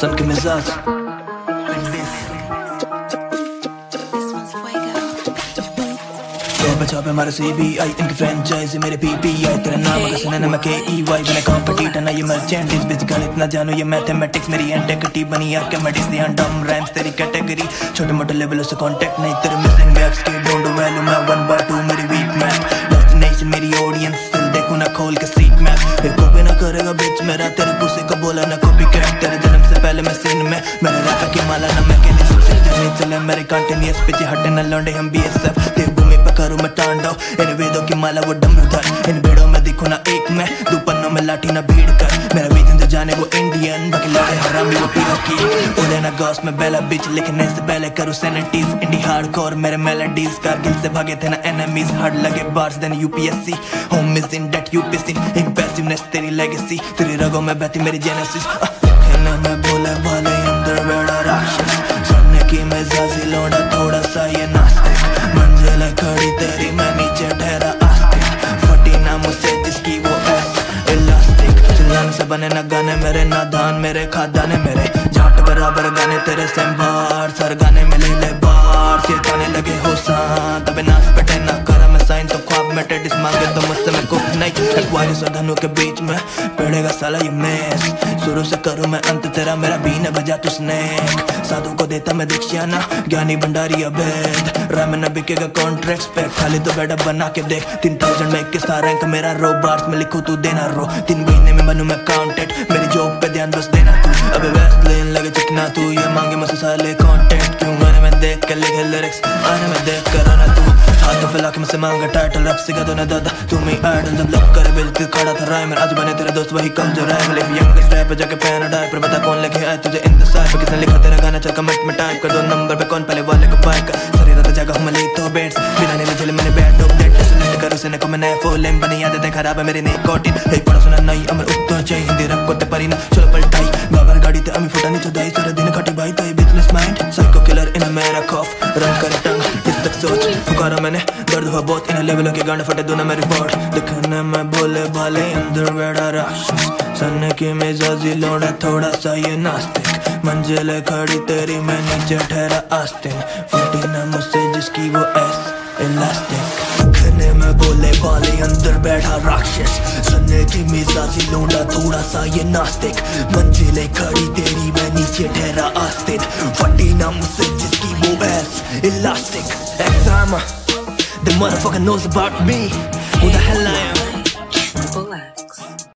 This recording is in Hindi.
सन के मिजाज बचा पे हमारे सीबीआई इनकी फ्रेंचाइज मेरे पीपीआई तेरा नाम का सुना मैं के ई वाई बने कॉम्पिटिटर ना ये मर्चेंडाइज बिच गणित ना जानो ये मैथमेटिक्स मेरी एंटिटी बनी यार कैमेटिक्स दी डम रैम्स तेरी कैटेगरी छोटे मोटे लेवल से कांटेक्ट नहीं तेरे मिसिंग बैक्स के डोंट वैल्यू मैं वन बाय टू मेरी वीक मैन डेस्टिनेशन मेरी ऑडियंस दिल देखो ना खोल के स्ट्रीट मैप फिर को भी ना करेगा बिच मेरा तेरे पुसे को बोला ना कॉपी कैट तेरे से पहले मैं सीन में, मेरे रैप के माला ना मैं कहने सबसे जर्नी चले। मेरे कंटिन्यूअस पीछे हटे ना लौंडे हम बीएसएफ तेरे भूमि पे करूँ मैं तांडव, इन वेदों की माला वो डमरूधर इन भेड़ों में दिखो ना एक मैं, दो पन्नों में लाठी ना भीड़ कर। मेरा विजन जो जाने वो इंडियन बाकी लड़े हरामी वो पीला की उड़े ना गॉस में बेला बिच लिखने से पहले करूँ सैनिटीज इंडी हार्डकोर मेरे मेलोडीज कारगिल से भागे थे ना एनिमीज हार्ड लगे bars then UPSC home is in date UPSC impressiveness तेरी लेगेसी तेरी रगों में बहती मेरी जेनेसिस चिल्लाने न ना गाने, मेरे नादान मेरे खादाने, मेरे जाट बराबर गाने, तेरे संभार, सर गाने मिले ले बार से गाने लगे हो सा तबे नाच पटे ना करम मैं साइन तो ख्वाब में टेडिस मांगे तो मुझसे मैं कुक एक वारिस और धनु के बीच में पड़ेगा साला ये मैस शुरू से करूँ मैं अंत, तेरा मेरा बीन बजा तू स्नेक साधु को देता मैं दीक्षा ना, ज्ञानी भंडारी अभेद। राम न बिकेगा कॉन्ट्रैक्ट्स पे, खाली तो बेटा बना के देख। तीन थाउज़ेंड में किस रैंक मेरा रो बार्स में लिखू तू देना रो तीन महीने में बनू मैं काउंटेड मेरी जॉब पे ध्यान बस देना तू। अबे वेस्ट लेन लगे चिकना तू, ये मांगे मुझसे साले कॉन्टेक्ट क्यों मैंने मैं देख के लिखे लिरिक्स आने में देख कर आना तू। हाथ फैला के मुझसे मांगा टाइटल रब सिखा दो ना दादा तू मैं आइडल जब लव करे बिल्कुल खड़ा था राय आज बने तेरे दोस्त वही कम जो राय मिले यंगेस्ट रैप जाके पैन डाय पर बता कौन लेके आए तुझे इन द साइड किसने लिखा तेरा गाना, चल कमेंट में टाइप कर, दो नंबर पे कौन पहले वाले को बाय कर सारी रात ले को फुल लेम बनी है खराब है मेरी नहीं कोटिन हे पढ़ा सुना नहीं, अमर उत्तर चाहिए हिंदी रैप कोटे परिना, चलो पलटाई। बाबर गाड़ी ते अमी फुटानी चुदाई सारा दिन खटी भाई तो ये business mind psycho killer in मेरा खौफ रन कर टंग, इस तक सोच, पुकारा मैंने, दर्द हुआ बहुत इन लेवलों के गाने फटे दोनों मेरी रिपोर्ट दिखने में बोले भाले, अंदर बेड़ा राक्षस सन की मिजाजी लौड़ा थोड़ा सा ये नास्तिक। मंजिल खड़ी तेरी, मैं नीचे ठहरा आस्तीन। फटी ना मुझसे जिसकी वो एस इलास्टिक बैठा राक्षस। सुनने की मिजाजी लौंडा, थोड़ा सा ये नास्तिक। मंजिले खड़ी तेरी, मैं नीचे ठहरा आस्तिक। फटी ना मुझसे, जिसकी वो S elastic exam The motherfucker knows about me. Who the hell I am?